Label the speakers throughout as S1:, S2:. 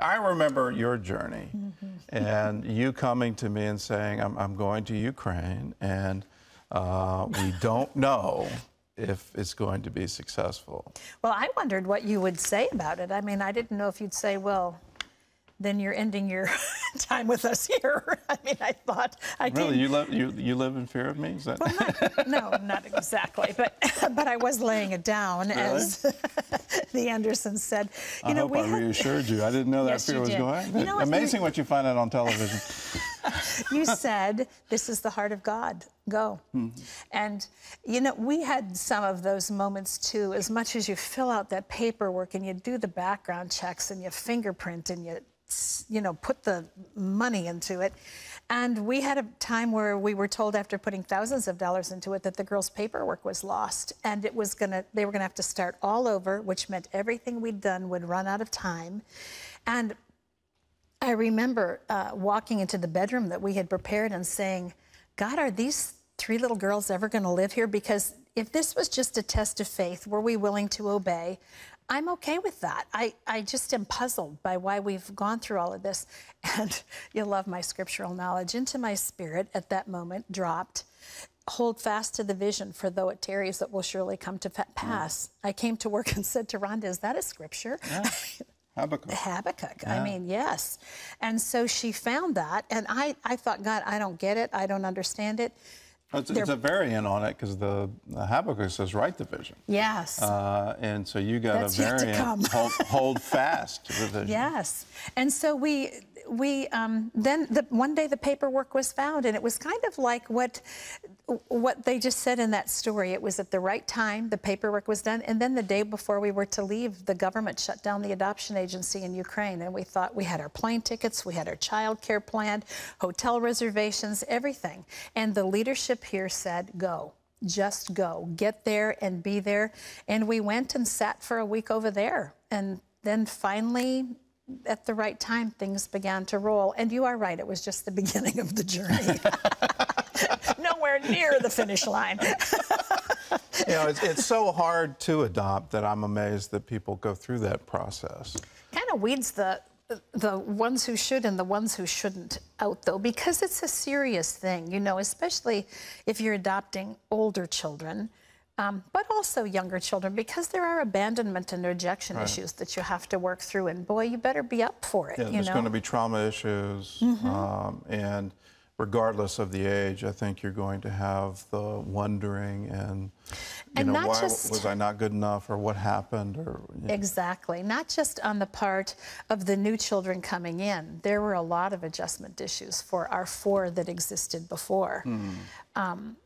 S1: I remember your journey and you coming to me and saying, I'm, I'm going to Ukraine and uh, we don't know if it's going to be successful.
S2: Well, I wondered what you would say about it. I mean, I didn't know if you'd say, well, then you're ending your time with us here. I mean, I thought I
S1: really
S2: did.
S1: you live you you live in fear of me? Is that?
S2: Well, not, no, not exactly, but but I was laying it down
S1: Really?
S2: as the Andersons said. You
S1: I
S2: know,
S1: hope
S2: we
S1: I
S2: had,
S1: reassured you. I didn't know that
S2: Yes,
S1: fear was
S2: did.
S1: going.
S2: You know
S1: Amazing
S2: you-
S1: what you find out on television.
S2: you said this is the heart of God. Go.
S1: Mm-hmm.
S2: And you know, we had some of those moments too. As much as you fill out that paperwork and you do the background checks and you fingerprint and you you know put the money into it. And we had a time where we were told after putting thousands of dollars into it that the girls' paperwork was lost and it was gonna they were gonna have to start all over, which meant everything we'd done would run out of time. And I remember uh, walking into the bedroom that we had prepared and saying, God, are these three little girls ever to live here? Because if this was just a test of faith, were we willing to obey? I'm okay with that. I, I just am puzzled by why we've gone through all of this. And you'll love my scriptural knowledge. Into my spirit at that moment dropped. Hold fast to the vision, for though it tarries, it will surely come to fa- mm. pass. I came to work and said to Rhonda, Is that a scripture?
S1: Habakkuk.
S2: Habakkuk. I mean, yes. And so she found that, and I, I thought, God, I don't get it. I don't understand it.
S1: It's, it's a variant on it because the, the Habakkuk says write the vision.
S2: Yes.
S1: Uh, and so you got
S2: That's
S1: a variant. hold, hold fast to the vision.
S2: Yes. And so we we um, then the, one day the paperwork was found, and it was kind of like what what they just said in that story. It was at the right time. The paperwork was done, and then the day before we were to leave, the government shut down the adoption agency in Ukraine, and we thought we had our plane tickets, we had our child care planned, hotel reservations, everything. And the leadership here said, "Go." Just go, get there and be there. And we went and sat for a week over there. And then finally, at the right time, things began to roll. And you are right, it was just the beginning of the journey. Nowhere near the finish line.
S1: You know, it's, it's so hard to adopt that I'm amazed that people go through that process.
S2: kind of weeds the the ones who should and the ones who shouldn't out though because it's a serious thing you know especially if you're adopting older children um, but also younger children because there are abandonment and rejection issues that you have to work through and boy you better be up for it
S1: Yeah,
S2: you
S1: there's
S2: know
S1: going to be trauma issues, um, and regardless of the age, I think you're going to have the wondering and, you
S2: And
S1: know, why
S2: just-
S1: was I not good enough, or what happened, or
S2: Exactly. Not just on the part of the new children coming in. There were a lot of adjustment issues for our four that existed before. Um,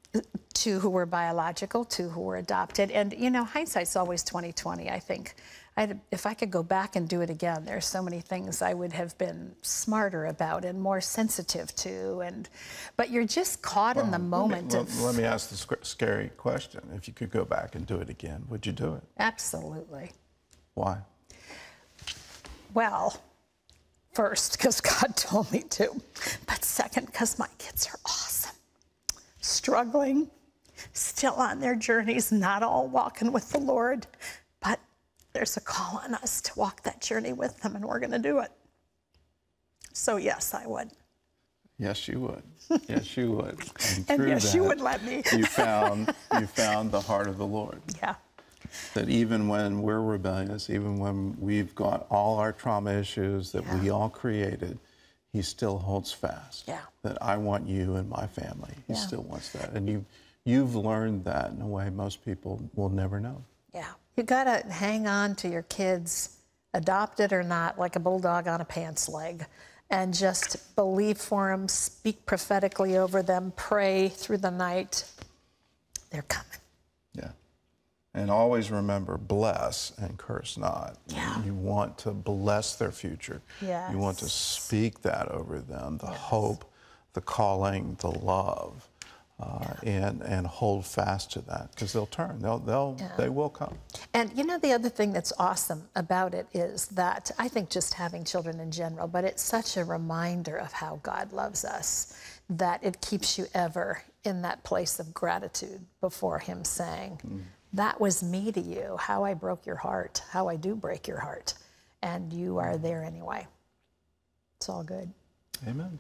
S2: two who were biological, two who were adopted. And, you know, hindsight's always 2020, I think. I'd, if I could go back and do it again, there's so many things I would have been smarter about and more sensitive to. And, but you're just caught in the moment
S1: Let,
S2: of.
S1: let me ask the sc- scary question: If you could go back and do it again, would you do it?
S2: Absolutely.
S1: Why?
S2: Well, first, because God told me to, but second, because my kids are awesome. Struggling, still on their journeys, not all walking with the Lord, but there's a call on us to walk that journey with them, and we're going to do it. So, yes, I would.
S1: Yes, you would. Yes, you would. And,
S2: And yes, you would let me.
S1: you found you found the heart of the Lord.
S2: Yeah.
S1: That even when we're rebellious, even when we've got all our trauma issues that we all created, He still holds fast.
S2: Yeah.
S1: That I want you and my family. He
S2: Yeah.
S1: still wants that, and you you've learned that in a way most people will never know.
S2: Yeah. You got to hang on to your kids, adopted or not, like a bulldog on a pants leg, and just believe for them, speak prophetically over them, pray through the night. They're coming.
S1: Yeah. And always remember, bless and curse not.
S2: Yeah.
S1: You want to bless their future. You want to speak that over them, the hope, the calling, the love, uh, and and hold fast to that because they'll turn. They'll they'll they will come.
S2: And you know, the other thing that's awesome about it is that I think just having children in general, but it's such a reminder of how God loves us that it keeps you ever in that place of gratitude before Him saying, that was me to you, how I broke your heart, how I do break your heart. And you are there anyway. It's all good.
S1: Amen.